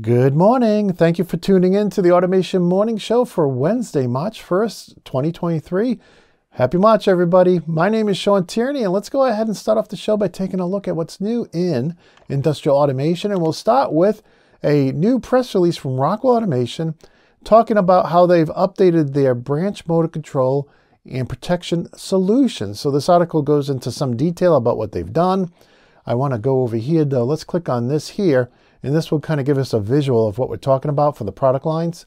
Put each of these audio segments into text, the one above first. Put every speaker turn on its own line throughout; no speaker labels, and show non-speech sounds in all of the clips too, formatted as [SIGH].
Good morning. Thank you for tuning in to the Automation Morning Show for Wednesday, March 1st, 2023. Happy March, everybody. My name is Shawn Tierney, and let's go ahead and start off the show by taking a look at what's new in industrial automation. And we'll start with a new press release from Rockwell Automation talking about how they've updated their branch motor control and protection solutions. So this article goes into some detail about what they've done. I want to go over here, though. Let's click on this here and this will kind of give us a visual of what we're talking about for the product lines.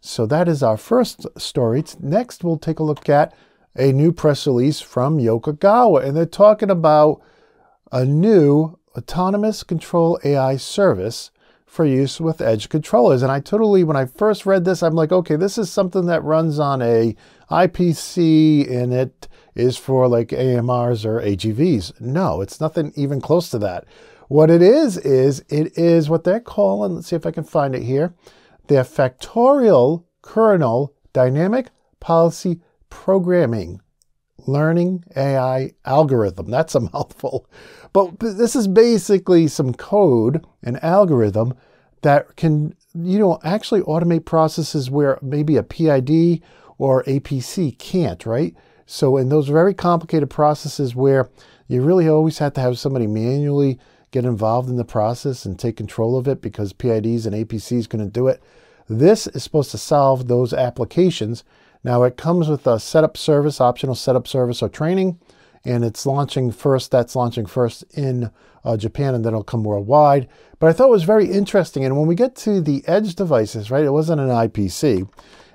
So that is our first story. Next, we'll take a look at a new press release from Yokogawa. And they're talking about a new autonomous control AI service for use with edge controllers. And I totally, when I first read this, I'm like, okay, this is something that runs on a IPC and it is for like AMRs or AGVs. No, it's nothing even close to that. What it is, is it is what they're calling, let's see if I can find it here, their factorial kernel dynamic policy programming learning AI algorithm. That's a [LAUGHS] mouthful. But this is basically some code, an algorithm that can, you know, actually automate processes where maybe a PID or APC can't, right? So in those very complicated processes where you really always have to have somebody manually get involved in the process and take control of it because PIDs and APCs couldn't do it. This is supposed to solve those applications. Now it comes with a setup service, optional setup service or training, and it's launching first, that's launching first in uh, Japan and then it'll come worldwide. But I thought it was very interesting. And when we get to the edge devices, right, it wasn't an IPC.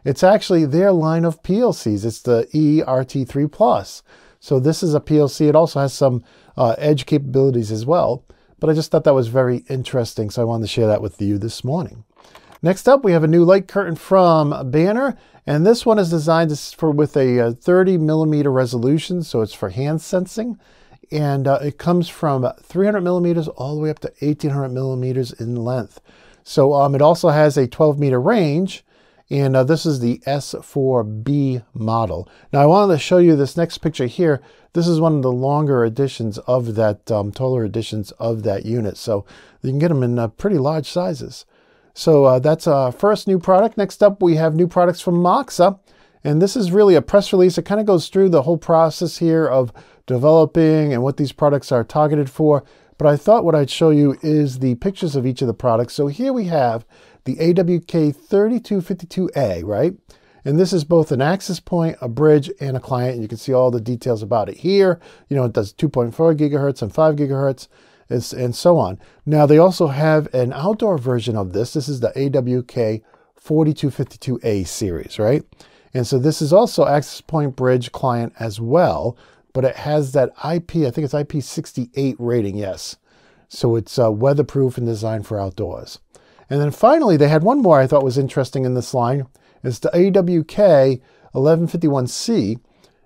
It's actually their line of PLCs. It's the e-RT3 Plus. So this is a PLC. It also has some uh, edge capabilities as well. But I just thought that was very interesting, so I wanted to share that with you this morning. Next up, we have a new light curtain from Banner, and this one is designed for with a uh, 30 millimeter resolution, so it's for hand sensing, and uh, it comes from 300 millimeters all the way up to 1800 millimeters in length. So um, it also has a 12 meter range, and uh, this is the S4B model. Now I wanted to show you this next picture here. This is one of the longer editions of that, um, taller editions of that unit. So you can get them in uh, pretty large sizes. So uh, that's our first new product. Next up, we have new products from Moxa. And this is really a press release. It kind of goes through the whole process here of developing and what these products are targeted for. But I thought what I'd show you is the pictures of each of the products. So here we have the AWK3252A, right? And this is both an access point, a bridge, and a client. And you can see all the details about it here. You know, it does 2.4 gigahertz and 5 gigahertz and so on. Now, they also have an outdoor version of this. This is the AWK 4252A series, right? And so this is also access point bridge client as well, but it has that IP, I think it's IP68 rating, yes. So it's uh, weatherproof and designed for outdoors. And then finally, they had one more I thought was interesting in this line. It's the AWK 1151C,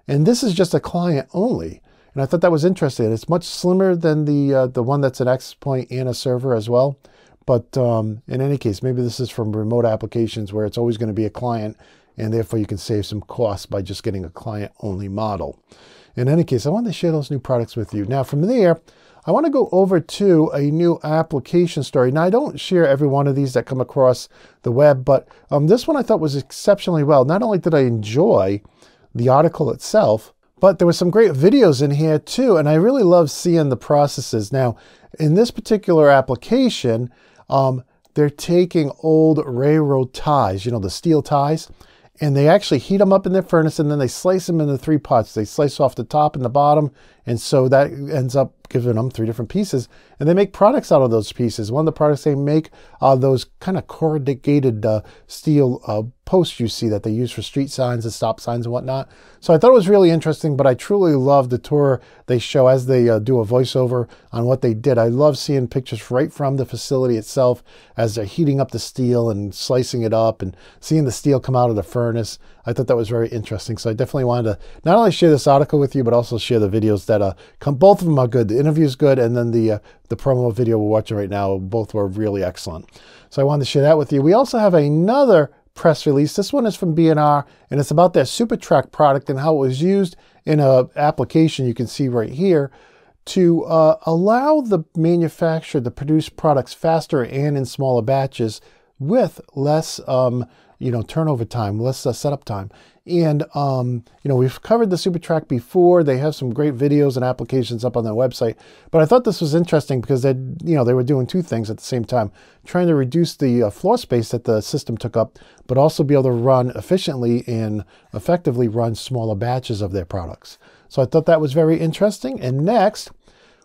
and this is just a client only. And I thought that was interesting. It's much slimmer than the uh, the one that's an access point and a server as well. But um, in any case, maybe this is from remote applications where it's always going to be a client, and therefore you can save some costs by just getting a client-only model. In any case, I wanted to share those new products with you. Now, from there, I want to go over to a new application story. Now, I don't share every one of these that come across the web, but um, this one I thought was exceptionally well. Not only did I enjoy the article itself, but there were some great videos in here too, and I really love seeing the processes. Now, in this particular application, um, they're taking old railroad ties, you know, the steel ties, and they actually heat them up in their furnace and then they slice them into three parts. They slice off the top and the bottom, and so that ends up giving them three different pieces. And they make products out of those pieces. One of the products they make are those kind of corrugated uh, steel uh, posts you see that they use for street signs and stop signs and whatnot. So I thought it was really interesting, but I truly love the tour they show as they uh, do a voiceover on what they did. I love seeing pictures right from the facility itself as they're heating up the steel and slicing it up and seeing the steel come out of the furnace. I thought that was very interesting. So I definitely wanted to not only share this article with you, but also share the videos that uh, come. Both of them are good. The interview is good, and then the uh, the promo video we're watching right now, both were really excellent. So I wanted to share that with you. We also have another press release. This one is from B&R, and it's about their SuperTrack product and how it was used in an application you can see right here to uh, allow the manufacturer to produce products faster and in smaller batches with less, um, you know, turnover time, less uh, setup time. And, um, you know, we've covered the SuperTrack before. They have some great videos and applications up on their website. But I thought this was interesting because they, you know, they were doing two things at the same time, trying to reduce the uh, floor space that the system took up, but also be able to run efficiently and effectively run smaller batches of their products. So I thought that was very interesting. And next,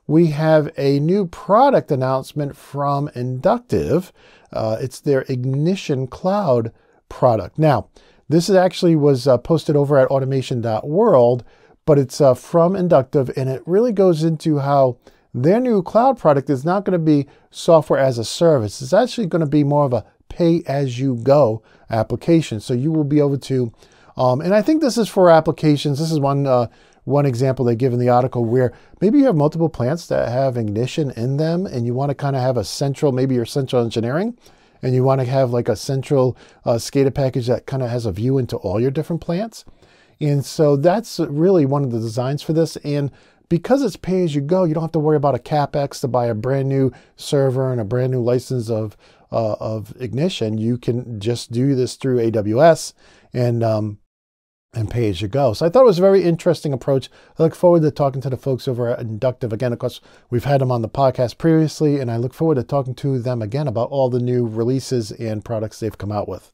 we have a new product announcement from Inductive. Uh, it's their Ignition Cloud product. Now, this actually was uh, posted over at automation.world, but it's uh, from Inductive, and it really goes into how their new cloud product is not going to be software as a service. It's actually going to be more of a pay as you go application. So you will be able to, um, and I think this is for applications. This is one uh, one example they give in the article where maybe you have multiple plants that have ignition in them, and you want to kind of have a central, maybe your central engineering and you want to have like a central uh, SCADA package that kind of has a view into all your different plants. And so that's really one of the designs for this. And because it's pay as you go, you don't have to worry about a capex to buy a brand new server and a brand new license of uh, of ignition. You can just do this through AWS and um, and pay as you go. So I thought it was a very interesting approach. I look forward to talking to the folks over at Inductive again. Of course, we've had them on the podcast previously, and I look forward to talking to them again about all the new releases and products they've come out with.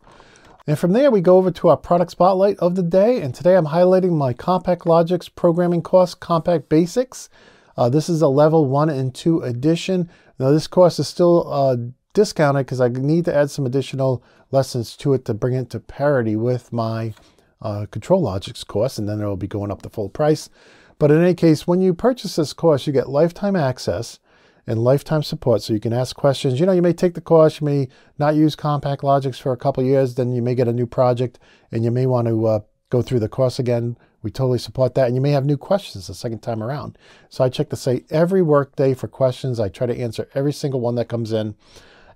And from there, we go over to our product spotlight of the day. And today I'm highlighting my CompactLogix programming course, Compact Basics. Uh, this is a level one and two edition. Now, this course is still uh, discounted because I need to add some additional lessons to it to bring it to parity with my uh, ControlLogix course, and then it will be going up the full price. But in any case, when you purchase this course, you get lifetime access and lifetime support. So you can ask questions. You know, you may take the course, you may not use CompactLogix for a couple years, then you may get a new project and you may want to uh, go through the course again. We totally support that. And you may have new questions the second time around. So I check the site every workday for questions. I try to answer every single one that comes in.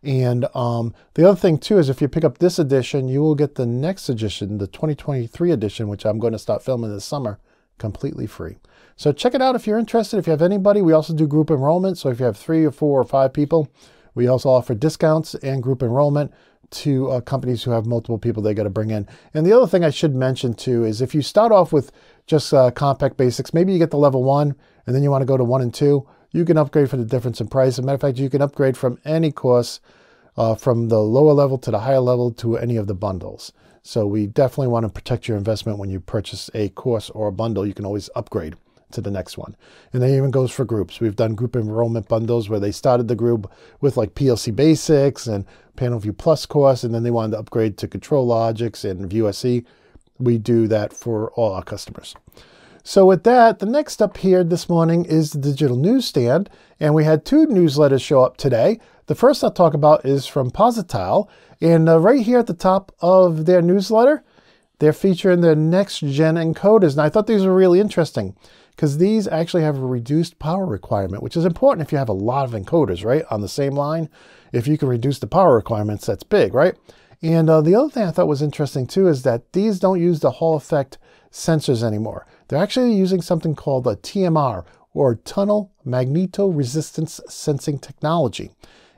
And um, the other thing too is if you pick up this edition, you will get the next edition, the 2023 edition, which I'm going to start filming this summer, completely free. So check it out if you're interested. If you have anybody, we also do group enrollment. So if you have three or four or five people, we also offer discounts and group enrollment to uh, companies who have multiple people they got to bring in. And the other thing I should mention too is if you start off with just uh, compact basics, maybe you get the level one and then you want to go to one and two you can upgrade for the difference in price. As a matter of fact, you can upgrade from any course uh, from the lower level to the higher level to any of the bundles. So we definitely want to protect your investment when you purchase a course or a bundle. You can always upgrade to the next one. And that even goes for groups. We've done group enrollment bundles where they started the group with like PLC Basics and PanelView Plus course, and then they wanted to upgrade to ControlLogix and ViewSE. We do that for all our customers. So with that, the next up here this morning is the digital newsstand, and we had two newsletters show up today. The first I'll talk about is from Posital, and uh, right here at the top of their newsletter, they're featuring their next gen encoders. And I thought these were really interesting because these actually have a reduced power requirement, which is important if you have a lot of encoders, right, on the same line. If you can reduce the power requirements, that's big, right? And uh, the other thing I thought was interesting too is that these don't use the Hall effect sensors anymore. They're actually using something called a TMR or tunnel magnetoresistance sensing technology.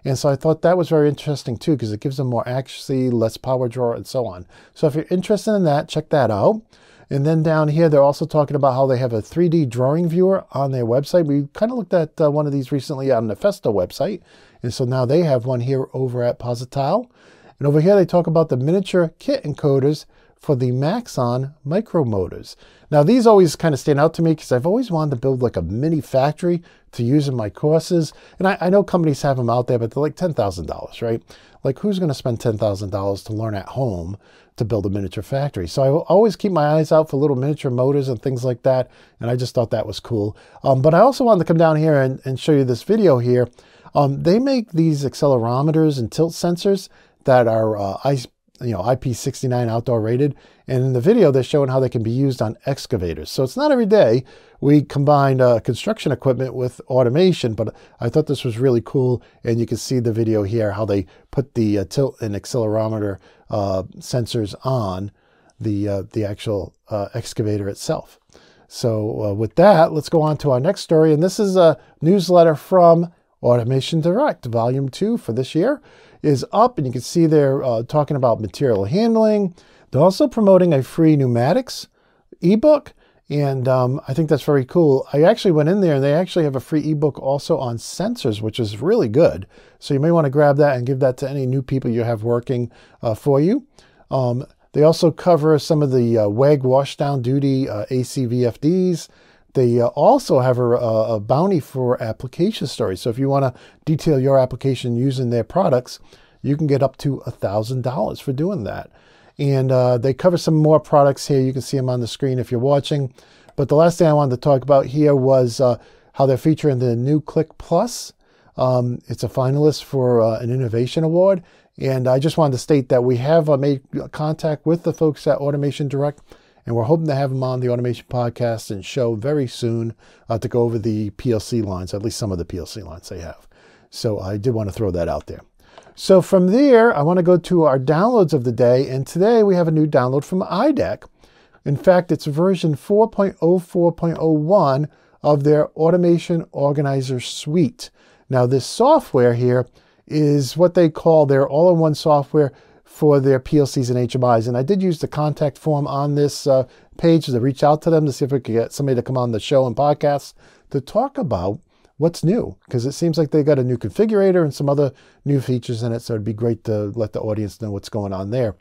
And so I thought that was very interesting too because it gives them more accuracy, less power draw, and so on. So if you're interested in that, check that out. And then down here, they're also talking about how they have a 3D drawing viewer on their website. We kind of looked at uh, one of these recently on the Festo website. And so now they have one here over at Posital. And over here, they talk about the miniature kit encoders for the Maxon micromotors. Now these always kind of stand out to me because I've always wanted to build like a mini factory to use in my courses. And I, I know companies have them out there, but they're like $10,000, right? Like who's going to spend $10,000 to learn at home to build a miniature factory? So I will always keep my eyes out for little miniature motors and things like that. And I just thought that was cool. Um, but I also wanted to come down here and, and show you this video here. Um, they make these accelerometers and tilt sensors that are uh, you know, IP69 outdoor rated. And in the video, they're showing how they can be used on excavators. So it's not every day we combine uh, construction equipment with automation, but I thought this was really cool. And you can see the video here, how they put the uh, tilt and accelerometer uh, sensors on the, uh, the actual uh, excavator itself. So, uh, with that, let's go on to our next story. And this is a newsletter from Automation Direct, Volume 2 for this year is up. And you can see they're uh, talking about material handling. They're also promoting a free pneumatics ebook. And um, I think that's very cool. I actually went in there and they actually have a free ebook also on sensors, which is really good. So you may want to grab that and give that to any new people you have working uh, for you. Um, they also cover some of the uh, WEG washdown duty uh, ACVFDs. They uh, also have a, a, bounty for application stories. So if you want to detail your application using their products, you can get up to $1,000 for doing that. And uh, they cover some more products here. You can see them on the screen if you're watching. But the last thing I wanted to talk about here was uh, how they're featuring the new Click Plus. Um, it's a finalist for uh, an innovation award. And I just wanted to state that we have uh, made contact with the folks at Automation Direct, and we're hoping to have them on the Automation Podcast and show very soon uh, to go over the PLC lines, at least some of the PLC lines they have. So I did want to throw that out there. So from there, I want to go to our downloads of the day, and today we have a new download from IDEC. In fact, it's version 4.04.01 of their Automation Organizer Suite. Now, this software here is what they call their all-in-one software for their PLCs and HMIs. And I did use the contact form on this uh, page to reach out to them to see if we could get somebody to come on the show and podcast to talk about what's new because it seems like they got a new configurator and some other new features in it. So it'd be great to let the audience know what's going on there.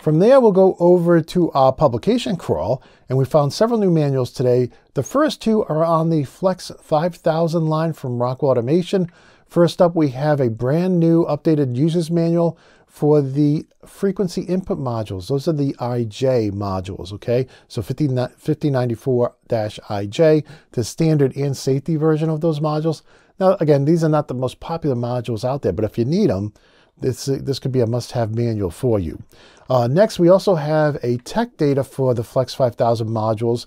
From there, we'll go over to our publication crawl, and we found several new manuals today. The first two are on the Flex 5000 line from Rockwell Automation. First up, we have a brand new updated user's manual for the frequency input modules. Those are the IJ modules, okay? So 5094-IJ, the standard and safety version of those modules. Now, again, these are not the most popular modules out there, but if you need them, this, this could be a must-have manual for you. Uh, next, we also have a tech data for the Flex 5000 modules.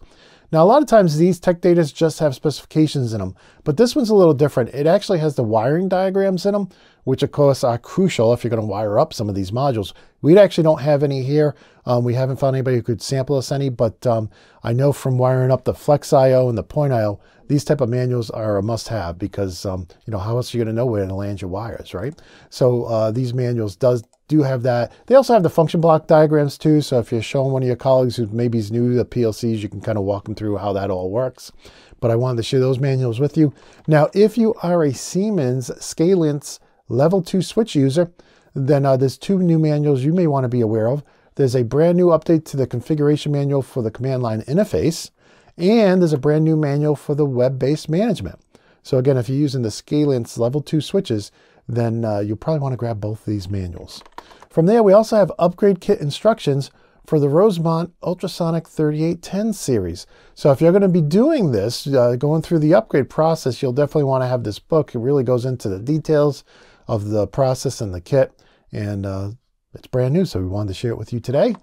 Now, a lot of times these tech data just have specifications in them, but this one's a little different. It actually has the wiring diagrams in them, which of course are crucial if you're going to wire up some of these modules. We actually don't have any here. Um, we haven't found anybody who could sample us any, but um, I know from wiring up the Flex IO and the Point IO, these type of manuals are a must-have because um, you know how else are you going to know where to land your wires, right? So uh, these manuals does do have that. They also have the function block diagrams too. So if you're showing one of your colleagues who maybe is new to the PLCs, you can kind of walk them through how that all works. But I wanted to share those manuals with you. Now, if you are a Siemens Scalance level two switch user, then uh, there's two new manuals you may want to be aware of. There's a brand new update to the configuration manual for the command line interface, and there's a brand new manual for the web-based management. So again, if you're using the Scalance level two switches, then uh, you'll probably want to grab both of these manuals. From there, we also have upgrade kit instructions for the Rosemount Ultrasonic 3810 series. So if you're going to be doing this, uh, going through the upgrade process, you'll definitely want to have this book. It really goes into the details of the process and the kit. And uh, it's brand new, so we wanted to share it with you today.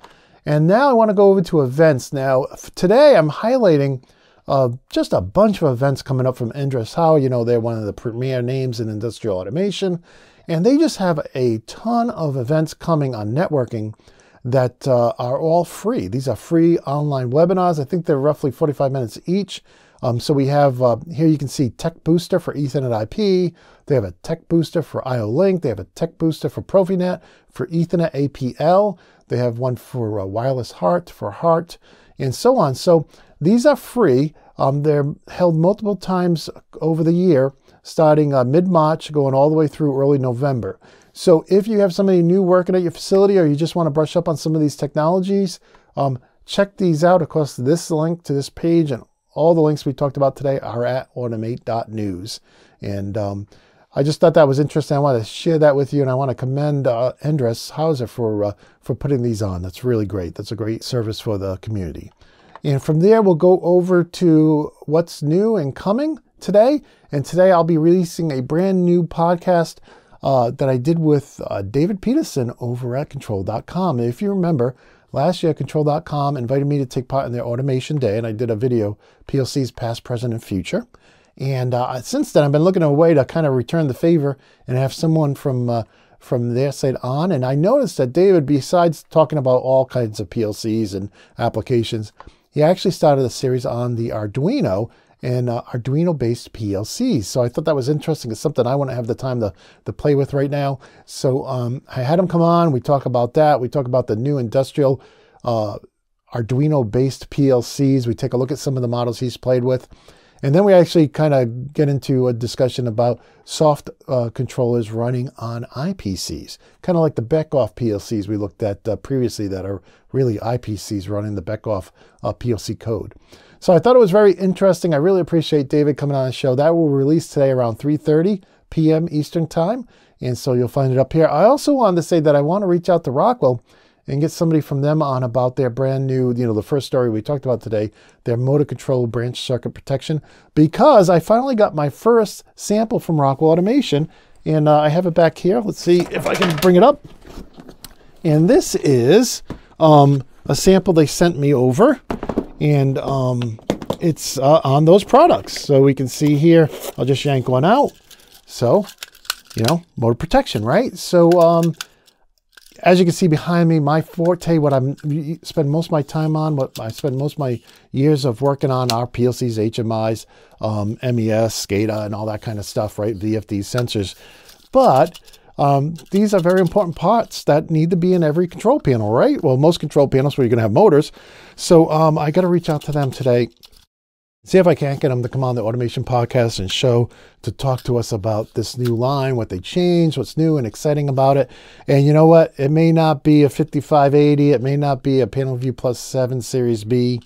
And now I want to go over to events. Now, today I'm highlighting uh, just a bunch of events coming up from Endress Hauser. You know, they're one of the premier names in industrial automation. And they just have a ton of events coming on networking that uh, are all free. These are free online webinars. I think they're roughly 45 minutes each. Um, so we have uh, here you can see Tech Booster for Ethernet IP. They have a Tech Booster for IO Link. They have a Tech Booster for Profinet for Ethernet APL. They have one for uh, WirelessHART, for HART, and so on. So these are free. Um, they're held multiple times over the year, starting uh, mid-March, going all the way through early November. So if you have somebody new working at your facility or you just want to brush up on some of these technologies, um, check these out. Course, this link to this page and all the links we talked about today are at automate.news. And um, I just thought that was interesting. I want to share that with you, and I want to commend uh, Endress Hauser for uh, for putting these on. That's really great. That's a great service for the community. And from there, we'll go over to what's new and coming today. And today, I'll be releasing a brand new podcast uh, that I did with uh, David Peterson over at Control.com. If you remember, last year, Control.com invited me to take part in their Automation Day, and I did a video, PLC's Past, Present, and Future. And uh, since then, I've been looking at a way to kind of return the favor and have someone from uh, from their side on. And I noticed that David, besides talking about all kinds of PLCs and applications, he actually started a series on the Arduino and uh, Arduino-based PLCs. So I thought that was interesting. It's something I want to have the time to, to play with right now. So um, I had him come on. We talk about that. We talk about the new industrial uh, Arduino-based PLCs. We take a look at some of the models he's played with. And then we actually kind of get into a discussion about soft uh, controllers running on IPCs, kind of like the Beckhoff PLCs we looked at uh, previously that are really IPCs running the Beckhoff uh, PLC code. So I thought it was very interesting. I really appreciate David coming on the show. That will release today around 3.30 p.m. Eastern Time. And so you'll find it up here. I also wanted to say that I want to reach out to Rockwell and get somebody from them on about their brand new, you know, the first story we talked about today, their motor control branch circuit protection, because I finally got my first sample from Rockwell Automation, and uh, I have it back here. Let's see if I can bring it up. And this is um, a sample they sent me over, and um, it's uh, on those products. So we can see here, I'll just yank one out. So, you know, motor protection, right? So, um, as you can see behind me, my forte, what I'm spend most of my time on, what I spend most of my years of working on are PLCs, HMIs, um, MES, SCADA, and all that kind of stuff, right? VFD sensors. But um, these are very important parts that need to be in every control panel, right? Well, most control panels where you're going to have motors. So um, I got to reach out to them today see if I can't get them to come on the automation podcast and show to talk to us about this new line, what they changed, what's new and exciting about it. And you know what? It may not be a 5580, it may not be a PanelView Plus 7 Series B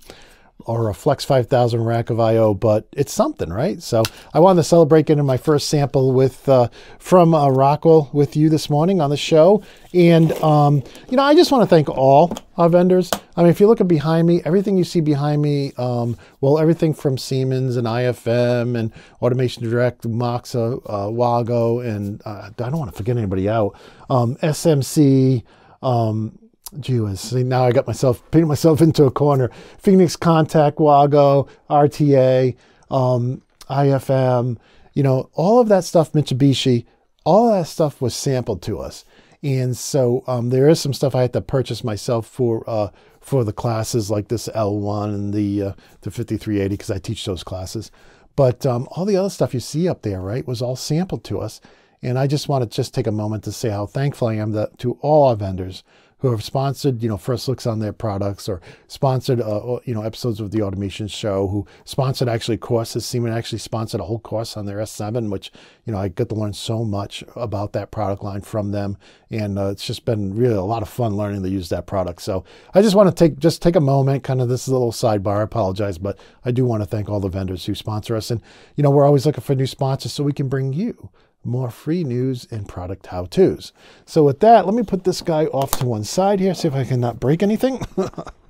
or a Flex 5000 rack of I/O, but it's something, right? So I wanted to celebrate getting my first sample with uh, from uh, Rockwell with you this morning on the show, and um, you know I just want to thank all our vendors. I mean, if you look at behind me, everything you see behind me, um, well, everything from Siemens and IFM and Automation Direct, Moxa, uh, Wago, and uh, I don't want to forget anybody out. Um, SMC. Um, gee whiz, see, now I got myself, painted myself into a corner. Phoenix Contact, Wago, RTA, um, IFM, you know, all of that stuff, Mitsubishi, all that stuff was sampled to us. And so um, there is some stuff I had to purchase myself for uh, for the classes like this L1 and the uh, the 5380 because I teach those classes. But um, all the other stuff you see up there, right, was all sampled to us. And I just want to just take a moment to say how thankful I am that, to all our vendors who have sponsored, you know, first looks on their products or sponsored, uh, uh you know, episodes of the Automation Show, who sponsored actually courses. Siemens actually sponsored a whole course on their S7, which, you know, I get to learn so much about that product line from them. And uh, it's just been really a lot of fun learning to use that product. So I just want to take, just take a moment, kind of, this is a little sidebar, I apologize, but I do want to thank all the vendors who sponsor us. And, you know, we're always looking for new sponsors so we can bring you more free news and product how-tos. So with that, let me put this guy off to one side here, see if I can not break anything.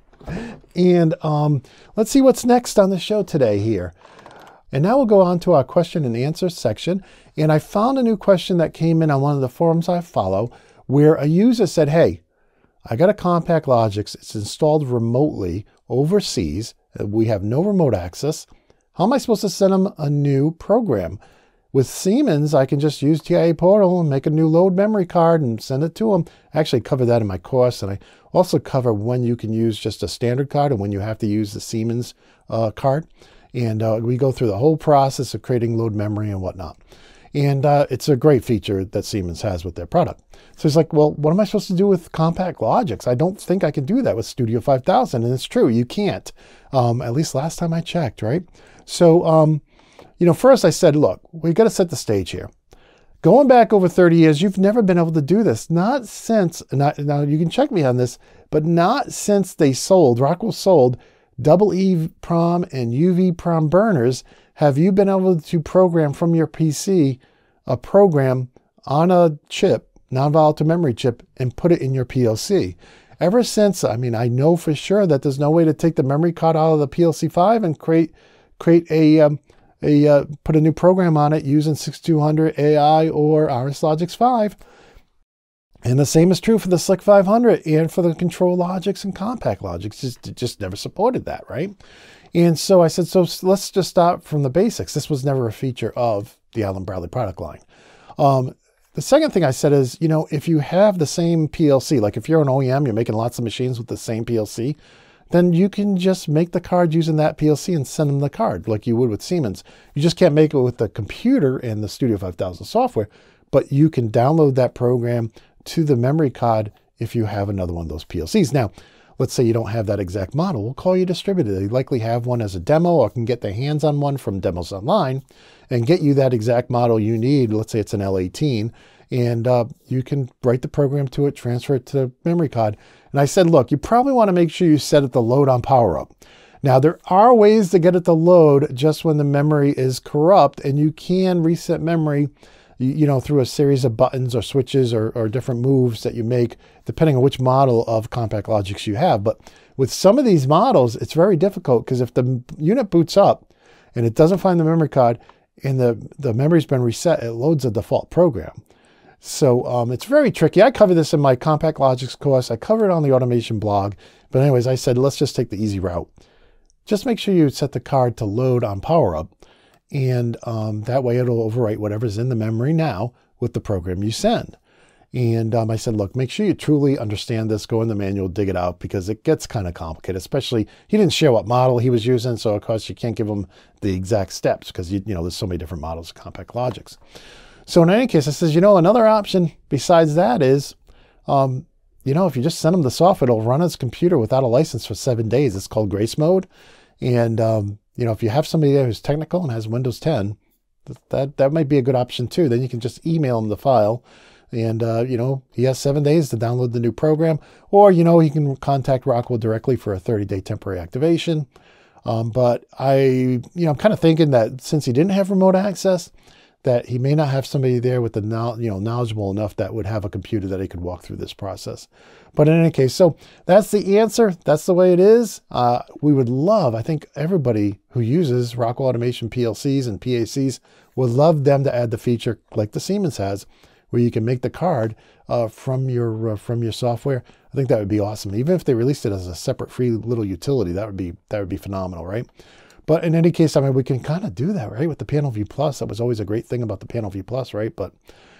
[LAUGHS] and um, let's see what's next on the show today here. And now we'll go on to our question and answer section. And I found a new question that came in on one of the forums I follow where a user said, hey, I got a CompactLogix. It's installed remotely overseas. We have no remote access. How am I supposed to send them a new program? With Siemens, I can just use TIA Portal and make a new load memory card and send it to them. I actually cover that in my course, and I also cover when you can use just a standard card and when you have to use the Siemens uh, card. And uh, we go through the whole process of creating load memory and whatnot. And uh, it's a great feature that Siemens has with their product. So it's like, well, what am I supposed to do with CompactLogix? I don't think I can do that with Studio 5000. And it's true, you can't. Um, at least last time I checked, right? So um, you know, first I said, look, we've got to set the stage here. Going back over 30 years, you've never been able to do this. Not since, not, now you can check me on this, but not since they sold, Rockwell sold double E prom and UV prom burners, have you been able to program from your PC a program on a chip, non-volatile memory chip, and put it in your PLC. Ever since, I mean, I know for sure that there's no way to take the memory card out of the PLC 5 and create create a um, a, uh, put a new program on it using 6200 AI or RSLogix 5. And the same is true for the SLC 500 and for the ControlLogix and CompactLogix. Just, just never supported that, right? And so I said, so let's just start from the basics. This was never a feature of the Allen Bradley product line. Um, the second thing I said is, you know, if you have the same PLC, like if you're an OEM, you're making lots of machines with the same PLC, then you can just make the card using that PLC and send them the card like you would with Siemens. You just can't make it with the computer and the Studio 5000 software, but you can download that program to the memory card if you have another one of those PLCs. Now, let's say you don't have that exact model, we'll call you distributor. They likely have one as a demo or can get their hands on one from Demos Online and get you that exact model you need. Let's say it's an L18 and uh, you can write the program to it, transfer it to the memory card. And I said, look, you probably want to make sure you set it to load on power up. Now, there are ways to get it to load just when the memory is corrupt, and you can reset memory you know, through a series of buttons or switches or, or different moves that you make, depending on which model of CompactLogix you have. But with some of these models, it's very difficult because if the unit boots up and it doesn't find the memory card and the, the memory's been reset, it loads a default program. So um, it's very tricky. I cover this in my CompactLogix course. I cover it on the automation blog. But anyways, I said, let's just take the easy route. Just make sure you set the card to load on power up and um, that way it'll overwrite whatever's in the memory now with the program you send. And um, I said, look, make sure you truly understand this. Go in the manual, dig it out because it gets kind of complicated. Especially, he didn't share what model he was using, so of course you can't give him the exact steps because you, you know there's so many different models of CompactLogix. So in any case, I says, you know, another option besides that is, um, you know, if you just send him the software, it'll run his computer without a license for seven days. It's called Grace Mode, and um, you know, if you have somebody there who's technical and has Windows 10, that that might be a good option too. Then you can just email them the file, and uh, you know he has seven days to download the new program, or you know he can contact Rockwell directly for a 30-day temporary activation. Um, but I, you know, I'm kind of thinking that since he didn't have remote access, that he may not have somebody there with the you know knowledgeable enough that would have a computer that he could walk through this process. But in any case, so that's the answer. That's the way it is. Uh, we would love, I think everybody who uses Rockwell Automation PLCs and PACs would love them to add the feature like the Siemens has, where you can make the card uh, from your uh, from your software. I think that would be awesome. Even if they released it as a separate free little utility, that would be that would be phenomenal, right? But in any case, I mean, we can kind of do that, right? With the PanelView Plus, that was always a great thing about the PanelView Plus, right? But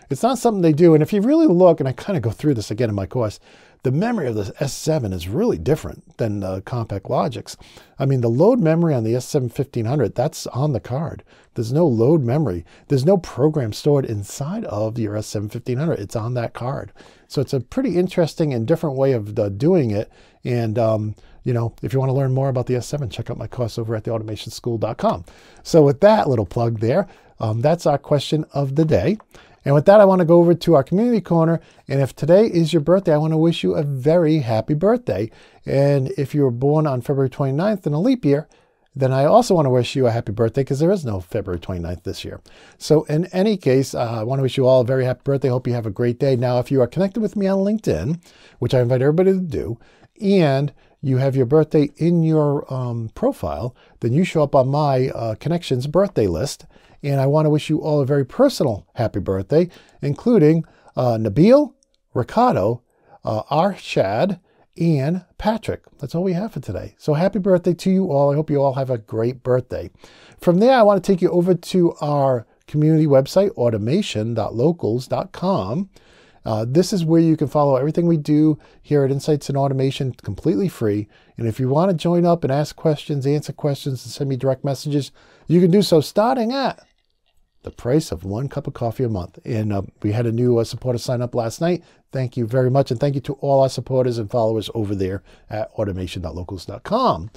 it's not something they do. And if you really look, and I kind of go through this again in my course, the memory of the S7 is really different than the CompactLogix. I mean, the load memory on the S7 1500, that's on the card. There's no load memory. There's no program stored inside of your S7 1500. It's on that card. So it's a pretty interesting and different way of uh, doing it. And, um, you know, if you want to learn more about the S7, check out my course over at theautomationschool.com. So with that little plug there, um, that's our question of the day. And with that, I want to go over to our community corner. And if today is your birthday, I want to wish you a very happy birthday. And if you were born on February 29th in a leap year, then I also want to wish you a happy birthday because there is no February 29th this year. So in any case, uh, I want to wish you all a very happy birthday. Hope you have a great day. Now, if you are connected with me on LinkedIn, which I invite everybody to do, and you have your birthday in your um, profile, then you show up on my uh, connections birthday list. And I want to wish you all a very personal happy birthday, including uh, Nabil, Ricardo, uh, Arshad, and Patrick. That's all we have for today. So happy birthday to you all. I hope you all have a great birthday. From there, I want to take you over to our community website, automation.locals.com. Uh, this is where you can follow everything we do here at Insights in Automation completely free. And if you want to join up and ask questions, answer questions, and send me direct messages, you can do so starting at the price of one cup of coffee a month. And uh, we had a new uh, supporter sign up last night. Thank you very much. And thank you to all our supporters and followers over there at automation.locals.com.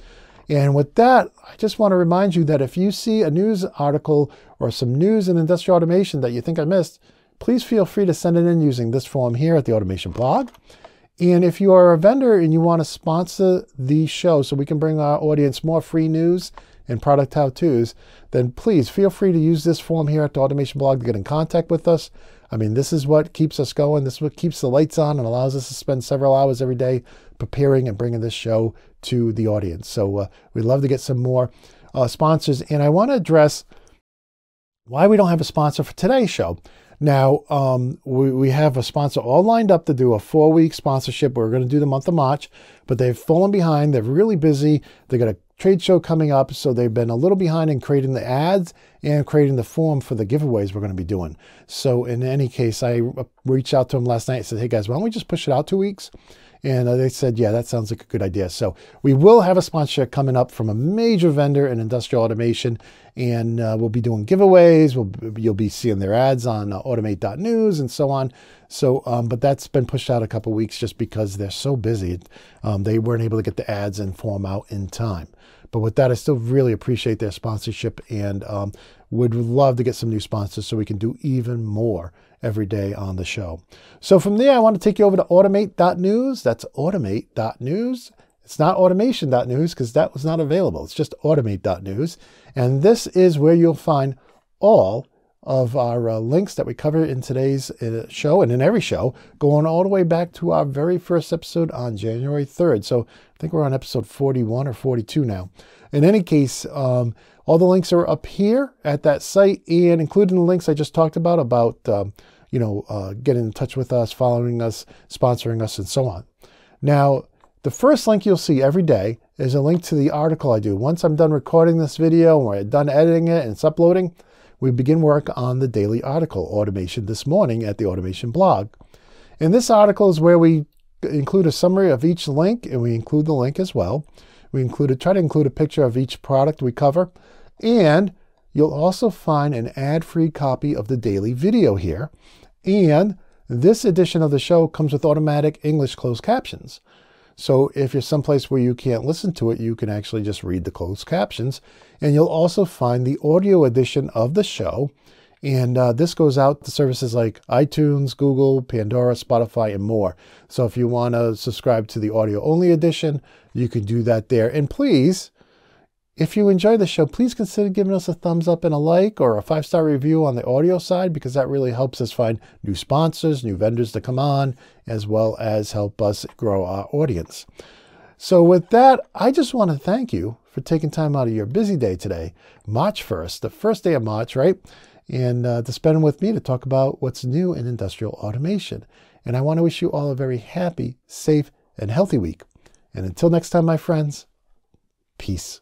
And with that, I just want to remind you that if you see a news article or some news in industrial automation that you think I missed, please feel free to send it in using this form here at the Automation blog. And if you are a vendor and you want to sponsor the show so we can bring our audience more free news and product how-tos, then please feel free to use this form here at the Automation blog to get in contact with us. I mean, this is what keeps us going. This is what keeps the lights on and allows us to spend several hours every day preparing and bringing this show to the audience. So uh, we'd love to get some more uh, sponsors. And I want to address why we don't have a sponsor for today's show. Now, um, we, we have a sponsor all lined up to do a four week sponsorship. We're going to do the month of March, but they've fallen behind. They're really busy. They got a trade show coming up, so they've been a little behind in creating the ads and creating the form for the giveaways we're going to be doing. So, in any case, I reached out to them last night and said, Hey guys, why don't we just push it out two weeks? And uh, they said, yeah, that sounds like a good idea. So we will have a sponsorship coming up from a major vendor in industrial automation, and uh, we'll be doing giveaways. We'll, you'll be seeing their ads on uh, automate.news and so on. So, um, but that's been pushed out a couple weeks just because they're so busy. Um, they weren't able to get the ads and form out in time. But with that, I still really appreciate their sponsorship and um, would love to get some new sponsors so we can do even more every day on the show. So from there, I want to take you over to automate.news. That's automate.news. It's not automation.news because that was not available. It's just automate.news. And this is where you'll find all of our uh, links that we cover in today's uh, show and in every show, going all the way back to our very first episode on January 3rd. So I think we're on episode 41 or 42 now. In any case, um, all the links are up here at that site and including the links I just talked about, about, um, you know, uh, getting in touch with us, following us, sponsoring us, and so on. Now, the first link you'll see every day is a link to the article I do. Once I'm done recording this video and we're done editing it and it's uploading, we begin work on the daily article, Automation This Morning, at the Automation blog. And this article is where we include a summary of each link, and we include the link as well. We include try to include a picture of each product we cover, and you'll also find an ad-free copy of the daily video here. And this edition of the show comes with automatic English closed captions. So if you're someplace where you can't listen to it, you can actually just read the closed captions. And you'll also find the audio edition of the show. And uh, this goes out to services like iTunes, Google, Pandora, Spotify, and more. So if you want to subscribe to the audio only edition, you can do that there. And please, if you enjoy the show, please consider giving us a thumbs up and a like or a five star review on the audio side because that really helps us find new sponsors, new vendors to come on, as well as help us grow our audience. So, with that, I just want to thank you for taking time out of your busy day today, March 1st, the first day of March, right? And uh, to spend with me to talk about what's new in industrial automation. And I want to wish you all a very happy, safe, and healthy week. And until next time, my friends, peace.